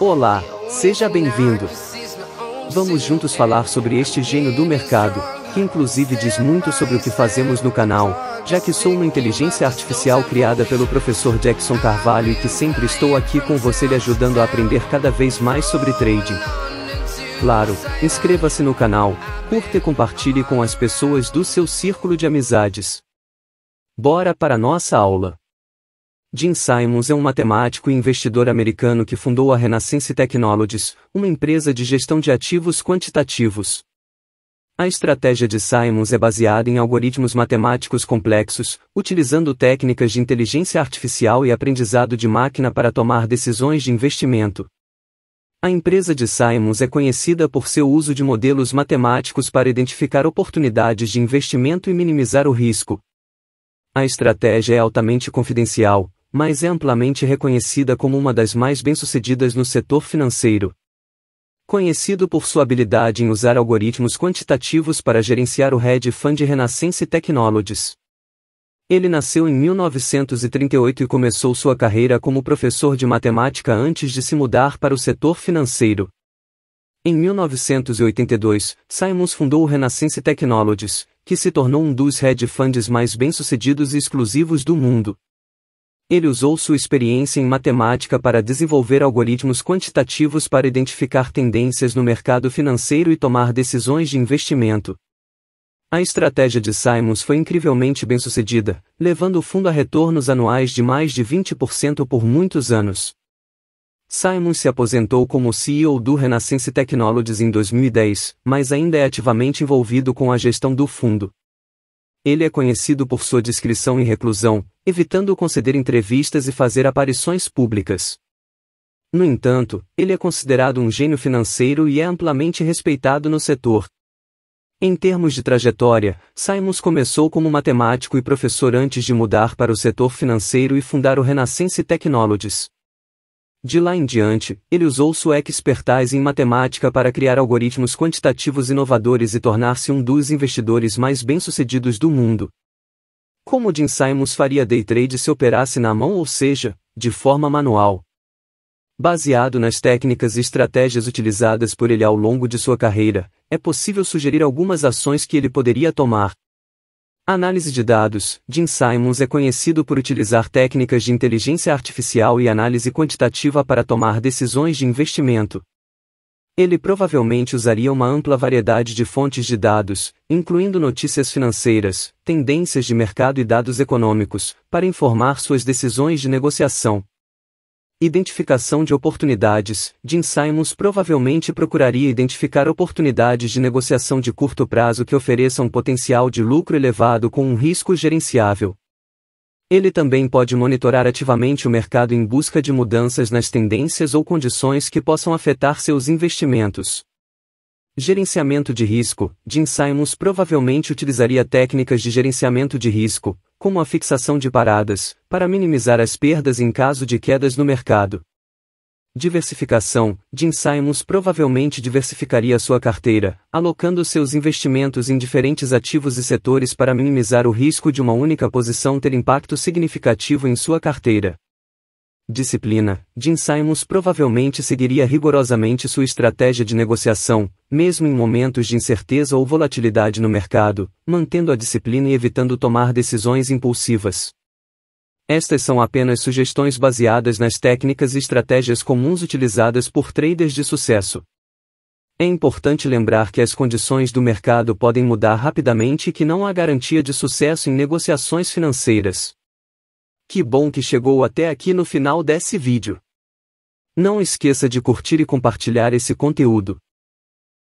Olá, seja bem-vindo. Vamos juntos falar sobre este gênio do mercado, que inclusive diz muito sobre o que fazemos no canal, já que sou uma inteligência artificial criada pelo professor Jackson Carvalho e que sempre estou aqui com você lhe ajudando a aprender cada vez mais sobre trading. Claro, inscreva-se no canal, curta e compartilhe com as pessoas do seu círculo de amizades. Bora para nossa aula. Jim Simons é um matemático e investidor americano que fundou a Renaissance Technologies, uma empresa de gestão de ativos quantitativos. A estratégia de Simons é baseada em algoritmos matemáticos complexos, utilizando técnicas de inteligência artificial e aprendizado de máquina para tomar decisões de investimento. A empresa de Simons é conhecida por seu uso de modelos matemáticos para identificar oportunidades de investimento e minimizar o risco. A estratégia é altamente confidencial, mas é amplamente reconhecida como uma das mais bem-sucedidas no setor financeiro. Conhecido por sua habilidade em usar algoritmos quantitativos para gerenciar o hedge fund Renaissance Technologies. Ele nasceu em 1938 e começou sua carreira como professor de matemática antes de se mudar para o setor financeiro. Em 1982, Simons fundou o Renaissance Technologies, que se tornou um dos hedge funds mais bem-sucedidos e exclusivos do mundo. Ele usou sua experiência em matemática para desenvolver algoritmos quantitativos para identificar tendências no mercado financeiro e tomar decisões de investimento. A estratégia de Simons foi incrivelmente bem-sucedida, levando o fundo a retornos anuais de mais de 20% por muitos anos. Simons se aposentou como CEO do Renaissance Technologies em 2010, mas ainda é ativamente envolvido com a gestão do fundo. Ele é conhecido por sua discrição e reclusão, evitando conceder entrevistas e fazer aparições públicas. No entanto, ele é considerado um gênio financeiro e é amplamente respeitado no setor. Em termos de trajetória, Simons começou como matemático e professor antes de mudar para o setor financeiro e fundar o Renaissance Technologies. De lá em diante, ele usou sua expertise em matemática para criar algoritmos quantitativos inovadores e tornar-se um dos investidores mais bem-sucedidos do mundo. Como Jim Simons faria day trade se operasse na mão ou seja, de forma manual? Baseado nas técnicas e estratégias utilizadas por ele ao longo de sua carreira, é possível sugerir algumas ações que ele poderia tomar, Análise de dados. Jim Simons é conhecido por utilizar técnicas de inteligência artificial e análise quantitativa para tomar decisões de investimento. Ele provavelmente usaria uma ampla variedade de fontes de dados, incluindo notícias financeiras, tendências de mercado e dados econômicos, para informar suas decisões de negociação. Identificação de oportunidades. Jim Simons provavelmente procuraria identificar oportunidades de negociação de curto prazo que ofereçam potencial de lucro elevado com um risco gerenciável. Ele também pode monitorar ativamente o mercado em busca de mudanças nas tendências ou condições que possam afetar seus investimentos. Gerenciamento de risco. Jim Simons provavelmente utilizaria técnicas de gerenciamento de risco, como a fixação de paradas, para minimizar as perdas em caso de quedas no mercado. Diversificação: Jim Simons provavelmente diversificaria sua carteira, alocando seus investimentos em diferentes ativos e setores para minimizar o risco de uma única posição ter impacto significativo em sua carteira. Disciplina: Jim Simons provavelmente seguiria rigorosamente sua estratégia de negociação, mesmo em momentos de incerteza ou volatilidade no mercado, mantendo a disciplina e evitando tomar decisões impulsivas. Estas são apenas sugestões baseadas nas técnicas e estratégias comuns utilizadas por traders de sucesso. É importante lembrar que as condições do mercado podem mudar rapidamente e que não há garantia de sucesso em negociações financeiras. Que bom que chegou até aqui no final desse vídeo. Não esqueça de curtir e compartilhar esse conteúdo.